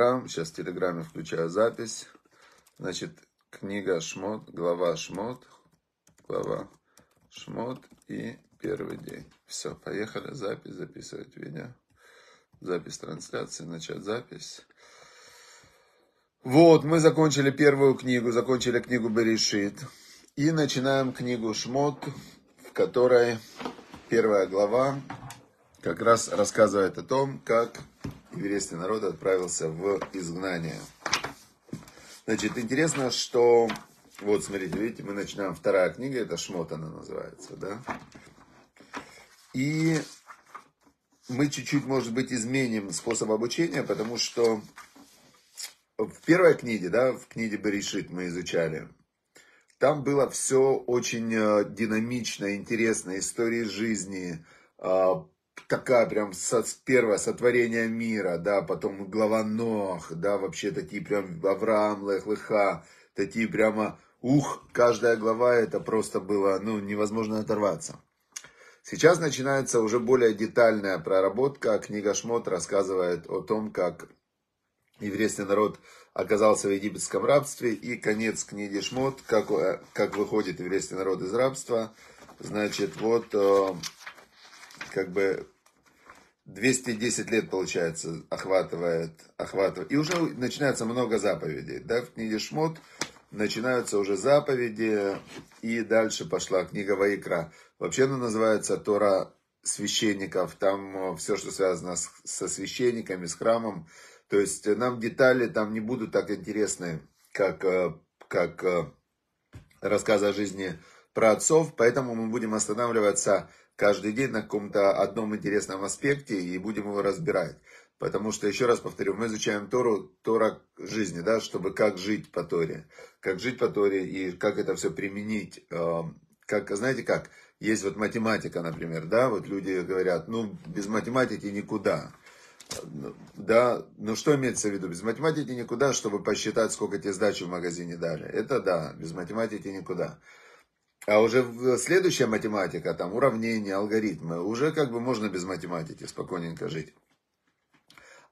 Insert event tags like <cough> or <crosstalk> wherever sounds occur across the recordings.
Телеграм. Сейчас в Телеграме включаю запись. Значит, книга Шмот, глава Шмот, глава Шмот и первый день. Все, поехали, запись записывать видео. Запись трансляции, начать запись. Вот, мы закончили первую книгу, закончили книгу Берешит. И начинаем книгу Шмот, в которой первая глава как раз рассказывает о том, как еврейский народ отправился в изгнание. Значит, интересно, что... Вот, смотрите, видите, мы начинаем вторая книга, это Шмот она называется, да? И мы чуть-чуть, может быть, изменим способ обучения, потому что в первой книге, да, в книге Берешит мы изучали, там было все очень э, динамично, интересно, истории жизни, а, такая прям со, первое сотворение мира, да, потом глава Нох, да, вообще такие прям Авраам, Лех, Леха, такие прямо, ух, каждая глава это просто было, ну, невозможно оторваться. Сейчас начинается уже более детальная проработка. Книга Шмот рассказывает о том, как еврейский народ оказался в египетском рабстве. И конец книги Шмот, как, э, как выходит еврейский народ из рабства. Значит, вот э, как бы 210 лет, получается, охватывает, охватывает. И уже начинается много заповедей. Да, в книге Шмот начинаются уже заповеди, и дальше пошла книга Ваикра. Вообще она называется Тора священников, там все, что связано с, со священниками, с храмом. То есть нам детали там не будут так интересны, как, э, как э, рассказы о жизни про отцов, поэтому мы будем останавливаться каждый день на каком-то одном интересном аспекте и будем его разбирать. Потому что, еще раз повторю, мы изучаем Тору, Тора жизни, да, чтобы как жить по Торе. Как жить по Торе и как это все применить. Эм, как, знаете как, есть вот математика, например, да, вот люди говорят, ну, без математики никуда. Да, ну что имеется в виду? Без математики никуда, чтобы посчитать, сколько тебе сдачи в магазине дали. Это да, без математики никуда. А уже следующая математика, там уравнения, алгоритмы, уже как бы можно без математики спокойненько жить.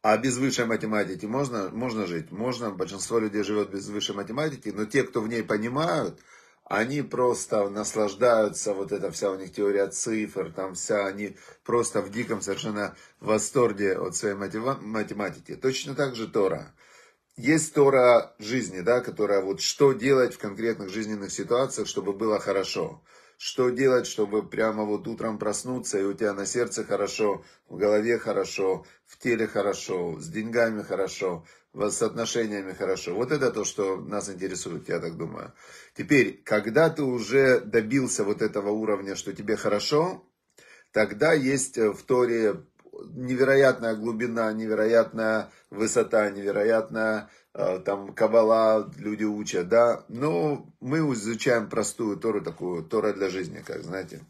А без высшей математики можно, можно жить? Можно, большинство людей живет без высшей математики, но те, кто в ней понимают, они просто наслаждаются, вот эта вся у них теория цифр, там вся, они просто в диком совершенно восторге от своей математики. Точно так же Тора. Есть Тора жизни, да, которая вот что делать в конкретных жизненных ситуациях, чтобы было хорошо. Что делать, чтобы прямо вот утром проснуться, и у тебя на сердце хорошо, в голове хорошо, в теле хорошо, с деньгами хорошо, с отношениями хорошо. Вот это то, что нас интересует, я так думаю. Теперь, когда ты уже добился вот этого уровня, что тебе хорошо, тогда есть в Торе невероятная глубина, невероятная высота, невероятная э, там кабала люди учат, да. Но мы изучаем простую Тору, такую Тора для жизни, как знаете.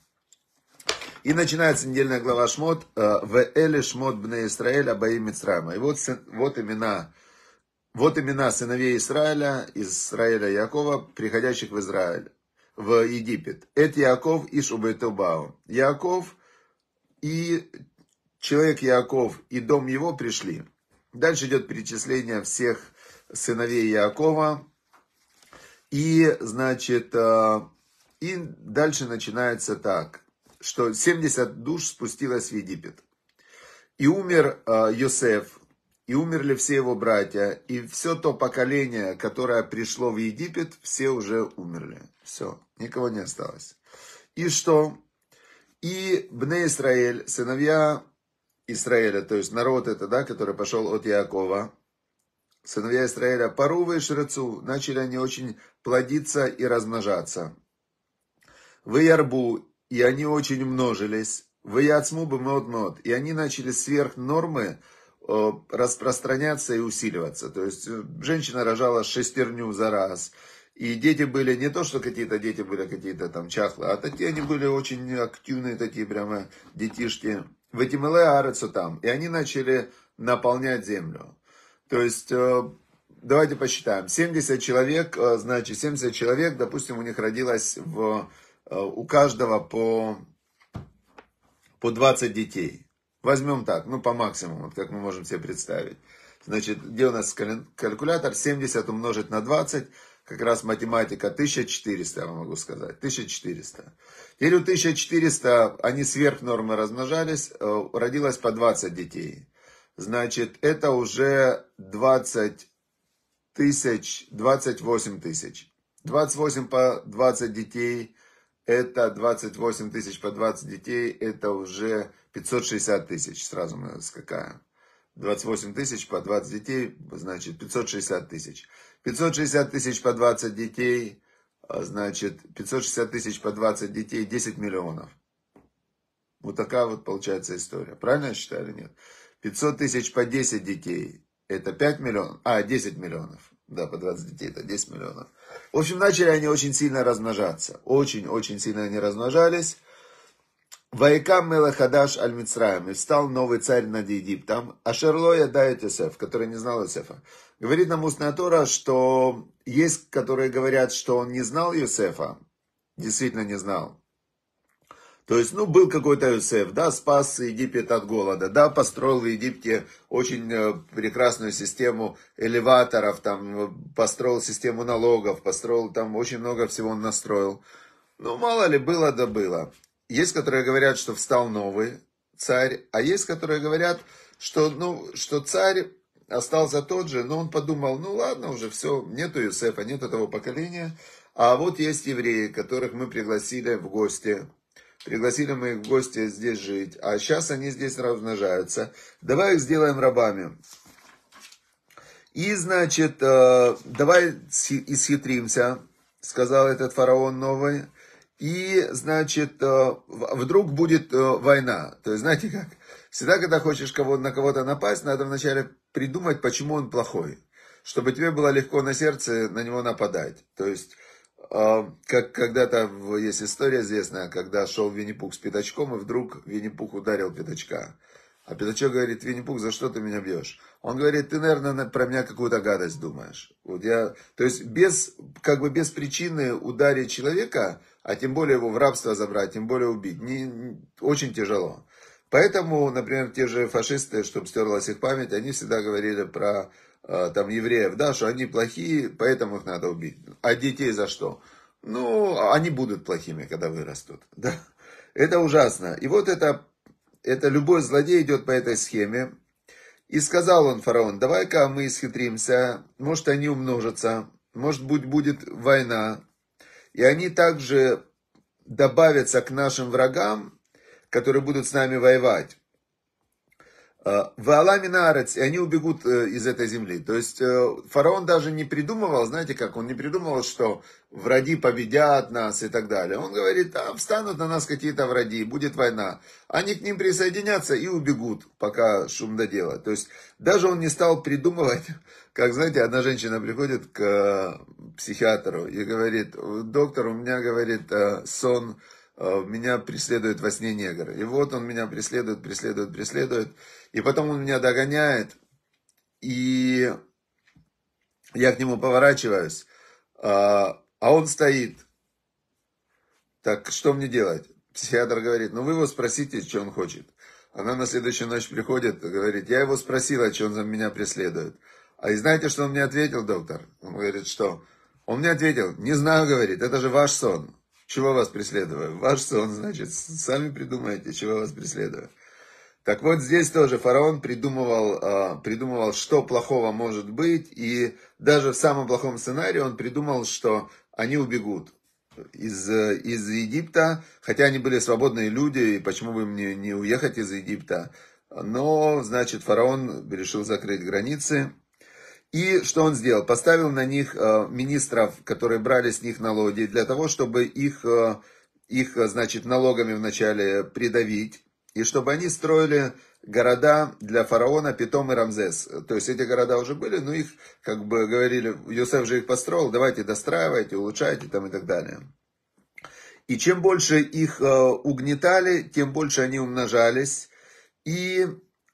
И начинается недельная глава Шмот. Э, в Эле Шмот Бне Исраэля Баим Мицрама. И вот, вот имена вот имена сыновей Израиля, из Израиля Якова, приходящих в Израиль, в Египет. Это Яков и Шубетубау. Яков и человек Яков и дом его пришли. Дальше идет перечисление всех сыновей Якова. И, значит, э, и дальше начинается так, что 70 душ спустилось в Египет. И умер э, Йосеф, и умерли все его братья, и все то поколение, которое пришло в Египет, все уже умерли. Все, никого не осталось. И что? И Бне Израиль, сыновья Израиля, то есть народ это, да, который пошел от Якова, сыновья Израиля, Парува и Шрецу, начали они очень плодиться и размножаться. В Ярбу, и они очень множились. В Яцму бы мод и они начали сверх нормы э, распространяться и усиливаться. То есть э, женщина рожала шестерню за раз. И дети были не то, что какие-то дети были какие-то там чахлые, а такие они были очень активные, такие прямо детишки. В Этимеле Арецу там. И они начали наполнять землю. То есть, э, давайте посчитаем. 70 человек, э, значит, 70 человек, допустим, у них родилось в, э, у каждого по, по 20 детей. Возьмем так, ну по максимуму, как мы можем себе представить. Значит, где у нас калькулятор? 70 умножить на 20, как раз математика, 1400, я вам могу сказать, 1400. Теперь у 1400 они сверх нормы размножались, э, родилось по 20 детей. Значит, это уже 20 тысяч, 28 тысяч. 28 по 20 детей, это 28 тысяч по 20 детей, это уже 560 тысяч, сразу мы скакаем. 28 тысяч по 20 детей, значит 560 тысяч. 560 тысяч по 20 детей, а, значит 560 тысяч по 20 детей, 10 миллионов. Вот такая вот получается история. Правильно я считаю или нет? 500 тысяч по 10 детей, это 5 миллионов, а 10 миллионов. Да, по 20 детей, это 10 миллионов. В общем, начали они очень сильно размножаться. Очень-очень сильно они размножались. Вайкам Мелахадаш Аль Мицраем, и встал новый царь над Египтом, а Шерлоя дает Йосеф, который не знал Йосефа. Говорит нам устная Тора, что есть, которые говорят, что он не знал Йосефа, действительно не знал. То есть, ну, был какой-то Йосеф, да, спас Египет от голода, да, построил в Египте очень э, прекрасную систему элеваторов, там, построил систему налогов, построил там очень много всего он настроил. Ну, мало ли, было да было. Есть, которые говорят, что встал новый царь, а есть, которые говорят, что, ну, что царь остался тот же, но он подумал, ну ладно, уже все, нету Юсефа, нету того поколения, а вот есть евреи, которых мы пригласили в гости, пригласили мы их в гости здесь жить, а сейчас они здесь размножаются, давай их сделаем рабами. И, значит, э, давай исхитримся, сказал этот фараон новый, и, значит, э, вдруг будет э, война. То есть, знаете как, всегда, когда хочешь кого на кого-то напасть, надо вначале придумать, почему он плохой. Чтобы тебе было легко на сердце на него нападать. То есть, э, как когда-то есть история известная, когда шел Винни-Пух с пятачком, и вдруг Винни-Пух ударил пятачка. А пятачок говорит, Винни-Пух, за что ты меня бьешь? Он говорит, ты, наверное, про меня какую-то гадость думаешь. Вот я, то есть, без, как бы без причины ударить человека, а тем более его в рабство забрать, тем более убить, не, очень тяжело. Поэтому, например, те же фашисты, чтобы стерлась их память, они всегда говорили про э, там евреев, да, что они плохие, поэтому их надо убить. А детей за что? Ну, они будут плохими, когда вырастут. <laughs> Да? Это ужасно. И вот это, это любой злодей идет по этой схеме. И сказал он фараон, давай-ка мы исхитримся, может они умножатся, может быть будет война, и они также добавятся к нашим врагам, которые будут с нами воевать. А, в Аламинарец, и они убегут э, из этой земли. То есть э, фараон даже не придумывал, знаете как, он не придумывал, что враги победят нас и так далее. Он говорит, а встанут на нас какие-то враги, будет война. Они к ним присоединятся и убегут, пока шум доделать. То есть даже он не стал придумывать, <laughs> как, знаете, одна женщина приходит к э, психиатру и говорит, доктор, у меня, говорит, сон, меня преследует во сне негр. И вот он меня преследует, преследует, преследует. И потом он меня догоняет, и я к нему поворачиваюсь, а, а он стоит. Так что мне делать? Психиатр говорит, ну вы его спросите, что он хочет. Она на следующую ночь приходит и говорит, я его спросила, что он за меня преследует. А и знаете, что он мне ответил, доктор? Он говорит, что? Он мне ответил, не знаю, говорит, это же ваш сон. Чего вас преследую? Ваш сон, значит, сами придумаете, чего вас преследую. Так вот, здесь тоже фараон придумывал, а, придумывал, что плохого может быть, и даже в самом плохом сценарии он придумал, что они убегут из, из Египта, хотя они были свободные люди, и почему бы им не, не уехать из Египта. Но, значит, фараон решил закрыть границы. И что он сделал? Поставил на них а, министров, которые брали с них налоги, для того, чтобы их, а, их значит, налогами вначале придавить и чтобы они строили города для фараона Питом и Рамзес. То есть эти города уже были, но их, как бы говорили, Юсеф же их построил, давайте достраивайте, улучшайте там и так далее. И чем больше их э, угнетали, тем больше они умножались. И,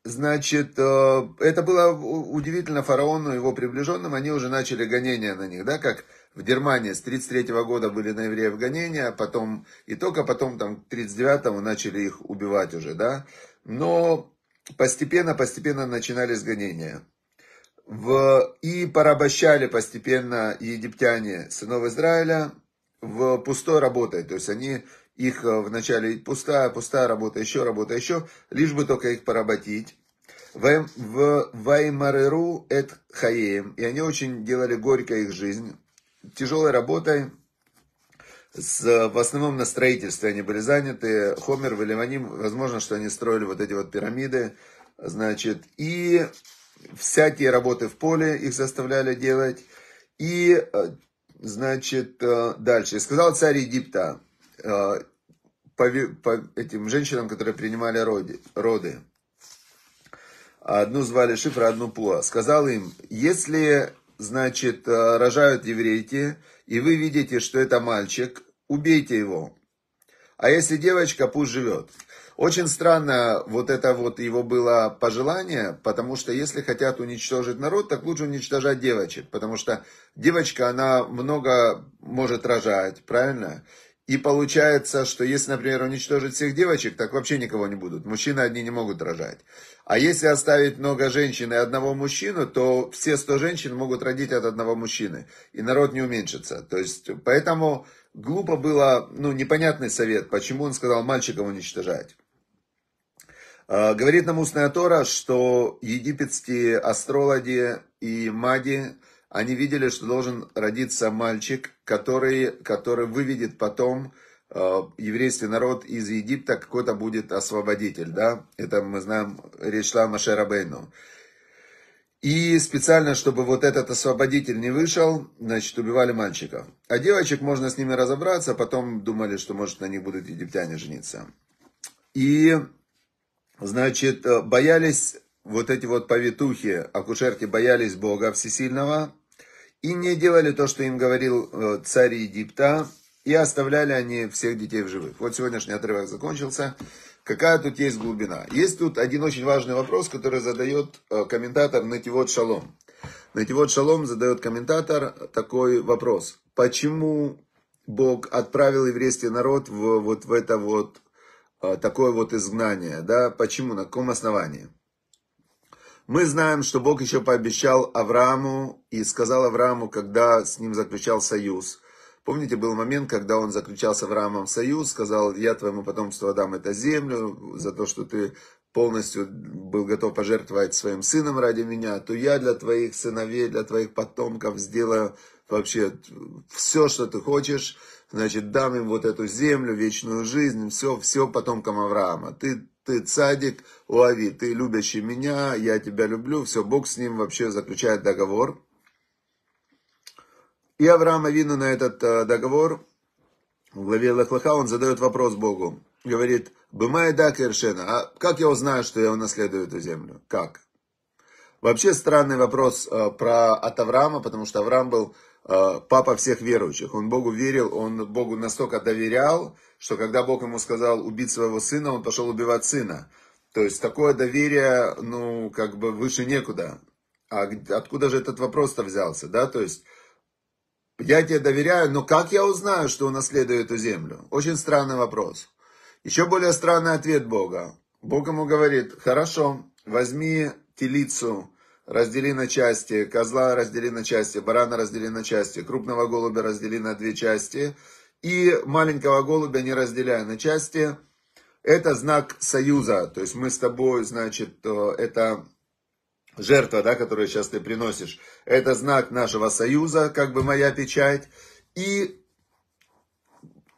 значит, э, это было удивительно фараону и его приближенным, они уже начали гонения на них, да, как в Германии с 33 года были на евреев гонения, потом, и только потом там 39-го начали их убивать уже, да. Но постепенно, постепенно начинались гонения. В, и порабощали постепенно египтяне сынов Израиля в пустой работой. То есть они их э, вначале пустая, пустая работа, еще работа, еще, лишь бы только их поработить. В Ваймареру эт хаеем. И они очень делали горько их жизнь. Тяжелой работой, с, в основном на строительстве они были заняты. Хомер, Валиманим, возможно, что они строили вот эти вот пирамиды. Значит, и всякие работы в поле их заставляли делать. И, э, значит, э, дальше. Сказал царь Египта по, по этим женщинам, которые принимали роды, роды. Одну звали Шифра, одну Пуа. Сказал им, если, значит, э, рожают еврейки, и вы видите, что это мальчик, убейте его. А если девочка, пусть живет. Очень странно вот это вот его было пожелание, потому что если хотят уничтожить народ, так лучше уничтожать девочек, потому что девочка, она много может рожать, правильно? И получается, что если, например, уничтожить всех девочек, так вообще никого не будут. Мужчины одни не могут рожать. А если оставить много женщин и одного мужчину, то все 100 женщин могут родить от одного мужчины. И народ не уменьшится. То есть, поэтому глупо было, ну, непонятный совет, почему он сказал мальчиков уничтожать. А, говорит нам устная Тора, что египетские астрологи и маги, они видели, что должен родиться мальчик, который, который выведет потом э, еврейский народ из Египта, какой-то будет освободитель, да, это мы знаем, речь шла о Машерабейну. И специально, чтобы вот этот освободитель не вышел, значит, убивали мальчиков. А девочек можно с ними разобраться, а потом думали, что, может, на них будут египтяне жениться. И, значит, э, боялись вот эти вот повитухи, акушерки боялись Бога Всесильного, и не делали то, что им говорил э, царь Египта, и оставляли они всех детей в живых. Вот сегодняшний отрывок закончился. Какая тут есть глубина? Есть тут один очень важный вопрос, который задает э, комментатор Нативот Шалом. Нативот Шалом задает комментатор такой вопрос. Почему Бог отправил еврейский народ в, вот в это вот э, такое вот изгнание? Да? Почему? На каком основании? Мы знаем, что Бог еще пообещал Аврааму и сказал Аврааму, когда с ним заключал союз. Помните, был момент, когда он заключал с Авраамом союз, сказал, я твоему потомству отдам эту землю за то, что ты полностью был готов пожертвовать своим сыном ради меня, то я для твоих сыновей, для твоих потомков сделаю вообще все, что ты хочешь, значит, дам им вот эту землю, вечную жизнь, все, все потомкам Авраама. Ты ты цадик, Уави, ты любящий меня, я тебя люблю, все, Бог с ним вообще заключает договор. И Авраам Авину на этот э, договор, в главе Лехлаха, он задает вопрос Богу. Говорит, Бымай да Кершена, а как я узнаю, что я унаследую эту землю? Как? Вообще странный вопрос э, про от Авраама, потому что Авраам был папа всех верующих. Он Богу верил, он Богу настолько доверял, что когда Бог ему сказал убить своего сына, он пошел убивать сына. То есть такое доверие, ну, как бы выше некуда. А откуда же этот вопрос-то взялся, да? То есть я тебе доверяю, но как я узнаю, что унаследую эту землю? Очень странный вопрос. Еще более странный ответ Бога. Бог ему говорит, хорошо, возьми телицу, раздели на части, козла раздели на части, барана раздели на части, крупного голубя раздели на две части – и маленького голубя не разделяя на части. Это знак союза, то есть мы с тобой, значит, это жертва, да, которую сейчас ты приносишь, это знак нашего союза, как бы моя печать. И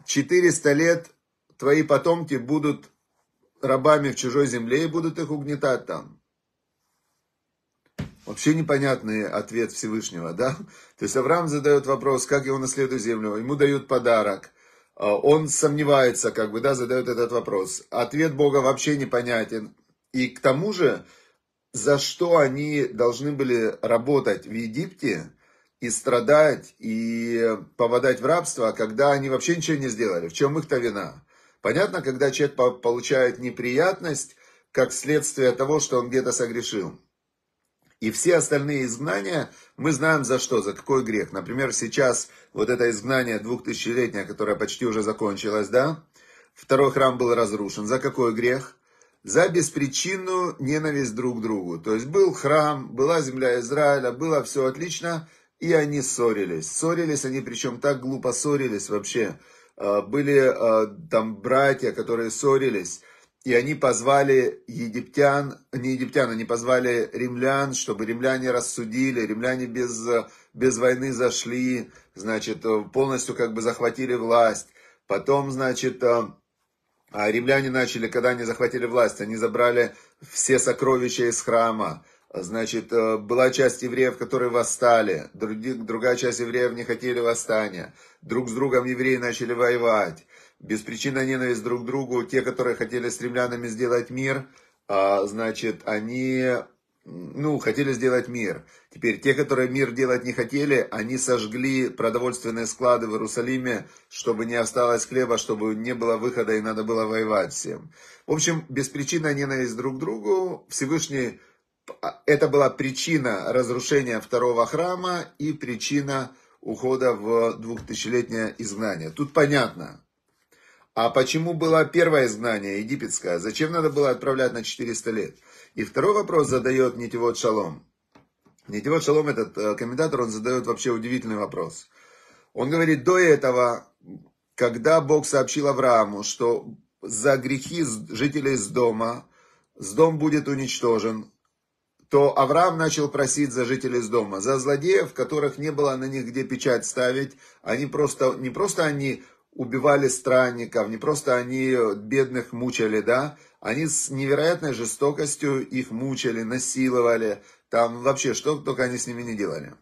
400 лет твои потомки будут рабами в чужой земле и будут их угнетать там. Вообще непонятный ответ Всевышнего, да? То есть Авраам задает вопрос, как его наследует землю, ему дают подарок. А, он сомневается, как бы, да, задает этот вопрос. Ответ Бога вообще непонятен. И к тому же, за что они должны были работать в Египте и страдать, и попадать в рабство, когда они вообще ничего не сделали. В чем их-то вина? Понятно, когда человек получает неприятность, как следствие того, что он где-то согрешил. И все остальные изгнания мы знаем за что, за какой грех. Например, сейчас вот это изгнание двухтысячелетнее, которое почти уже закончилось, да? Второй храм был разрушен. За какой грех? за беспричинную ненависть друг к другу. То есть был храм, была земля Израиля, было все отлично, и они ссорились. Ссорились они, причем так глупо ссорились вообще. А, были а, там братья, которые ссорились, и они позвали египтян, не египтян, они позвали римлян, чтобы римляне рассудили, римляне без, без войны зашли, значит, полностью как бы захватили власть. Потом, значит, а римляне начали, когда они захватили власть, они забрали все сокровища из храма. Значит, э, была часть евреев, которые восстали, другая часть евреев не хотели восстания. Друг с другом евреи начали воевать. Беспричинная ненависть друг к другу. Те, которые хотели с римлянами сделать мир, а, значит, они ну, хотели сделать мир. Теперь те, которые мир делать не хотели, они сожгли продовольственные склады в Иерусалиме, чтобы не осталось хлеба, чтобы не было выхода и надо было воевать всем. В общем, беспричинная ненависть друг к другу. Всевышний, а, это была причина разрушения второго храма и причина ухода в двухтысячелетнее изгнание. Тут понятно. А почему было первое изгнание египетское? Зачем надо было отправлять на 400 лет? И второй вопрос задает Нитивот Шалом. Нитивот Шалом, этот э, комментатор, он задает вообще удивительный вопрос. Он говорит, до этого, когда Бог сообщил Аврааму, что за грехи жителей с дома, с дом будет уничтожен, то Авраам начал просить за жителей с дома, за злодеев, которых не было на них где печать ставить, они просто, не просто они убивали странников, не просто они бедных мучали, да, они с невероятной жестокостью их мучали, насиловали, там вообще что только они с ними не делали.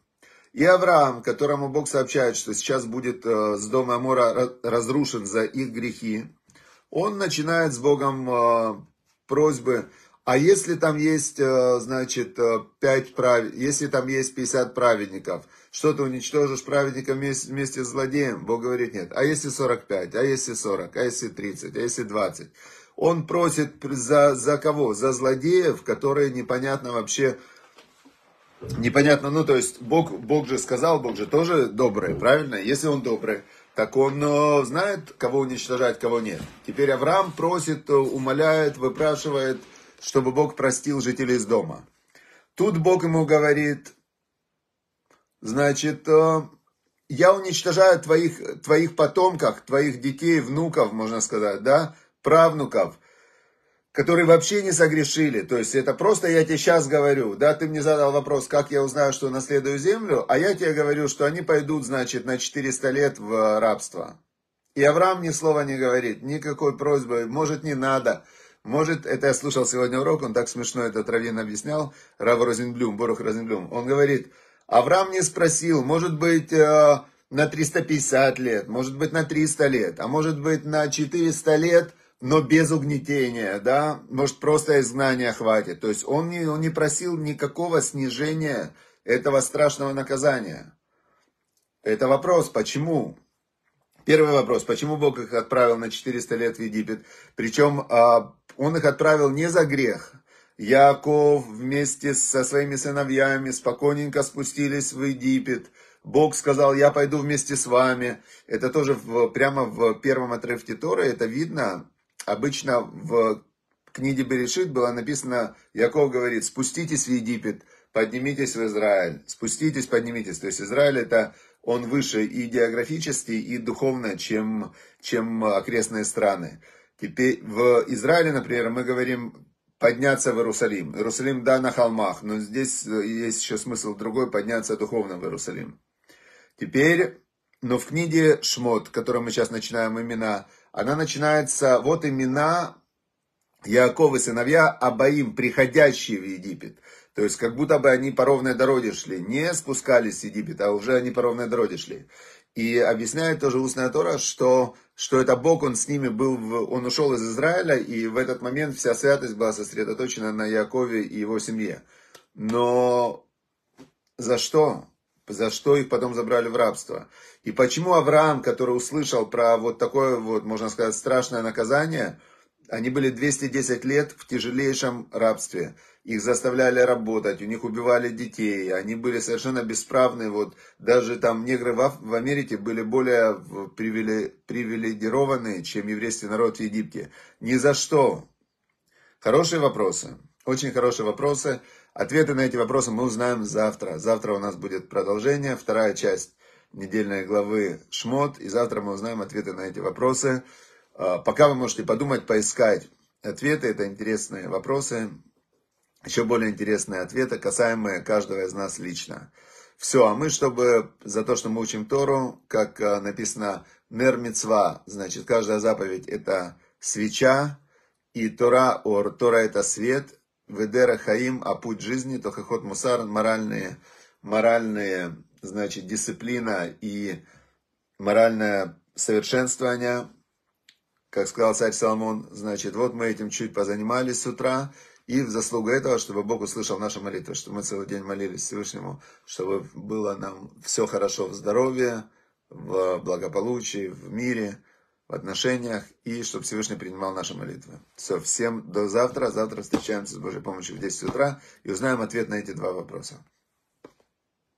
И Авраам, которому Бог сообщает, что сейчас будет э, с дома Амора разрушен за их грехи, он начинает с Богом э, просьбы, а если там есть, э, значит, 5 прав... если там есть 50 праведников, что ты уничтожишь праведника вместе, с злодеем? Бог говорит, нет. А если 45, а если 40, а если 30, а если 20? Он просит за, за кого? За злодеев, которые непонятно вообще, непонятно, ну то есть Бог, Бог же сказал, Бог же тоже добрый, правильно? Если он добрый, так он э, знает, кого уничтожать, кого нет. Теперь Авраам просит, э, умоляет, выпрашивает, чтобы Бог простил жителей из дома. Тут Бог ему говорит, значит, э, я уничтожаю твоих, твоих потомков, твоих детей, внуков, можно сказать, да, правнуков, которые вообще не согрешили. То есть это просто я тебе сейчас говорю, да, ты мне задал вопрос, как я узнаю, что наследую землю, а я тебе говорю, что они пойдут, значит, на 400 лет в рабство. И Авраам ни слова не говорит, никакой просьбы, может не надо. Может, это я слушал сегодня урок, он так смешно этот Равин объяснял, Рав Розенблюм, Борух Розенблюм. Он говорит, Авраам не спросил, может быть, э, на 350 лет, может быть, на 300 лет, а может быть, на 400 лет – но без угнетения, да, может просто изгнания хватит. То есть он не, он не просил никакого снижения этого страшного наказания. Это вопрос, почему? Первый вопрос, почему Бог их отправил на 400 лет в Египет? Причем а, он их отправил не за грех. Яков вместе со своими сыновьями спокойненько спустились в Египет. Бог сказал, я пойду вместе с вами. Это тоже в, прямо в первом отрывке Торы, это видно, обычно в книге Берешит было написано, Яков говорит, спуститесь в Египет, поднимитесь в Израиль, спуститесь, поднимитесь. То есть Израиль это он выше и географически, и духовно, чем, чем окрестные страны. Теперь в Израиле, например, мы говорим подняться в Иерусалим. Иерусалим, да, на холмах, но здесь есть еще смысл другой, подняться духовно в Иерусалим. Теперь, но в книге Шмот, которую мы сейчас начинаем имена, она начинается, вот имена Якова сыновья Абаим, приходящие в Египет. То есть, как будто бы они по ровной дороге шли. Не спускались с Египета, а уже они по ровной дороге шли. И объясняет тоже устная Тора, что, что это Бог, он с ними был, в, он ушел из Израиля, и в этот момент вся святость была сосредоточена на Якове и его семье. Но за что? За что их потом забрали в рабство? И почему Авраам, который услышал про вот такое вот, можно сказать, страшное наказание, они были 210 лет в тяжелейшем рабстве. Их заставляли работать, у них убивали детей, они были совершенно бесправны. Вот даже там негры в, Америке были более привилегированные, чем еврейский народ в Египте. Ни за что. Хорошие вопросы. Очень хорошие вопросы. Ответы на эти вопросы мы узнаем завтра. Завтра у нас будет продолжение, вторая часть недельной главы Шмот. И завтра мы узнаем ответы на эти вопросы. А, пока вы можете подумать, поискать ответы. Это интересные вопросы. Еще более интересные ответы, касаемые каждого из нас лично. Все, а мы, чтобы за то, что мы учим Тору, как а, написано, нер мицва, значит, каждая заповедь это свеча, и Тора, ор, Тора это свет, ведера хаим, а путь жизни, то хохот мусар, моральные, моральные, значит, дисциплина и моральное совершенствование, как сказал царь Соломон, значит, вот мы этим чуть позанимались с утра, и в заслугу этого, чтобы Бог услышал наши молитвы, чтобы мы целый день молились Всевышнему, чтобы было нам все хорошо в здоровье, в благополучии, в мире, в отношениях, и чтобы Всевышний принимал наши молитвы. Все, всем до завтра. Завтра встречаемся с Божьей помощью в 10 утра и узнаем ответ на эти два вопроса.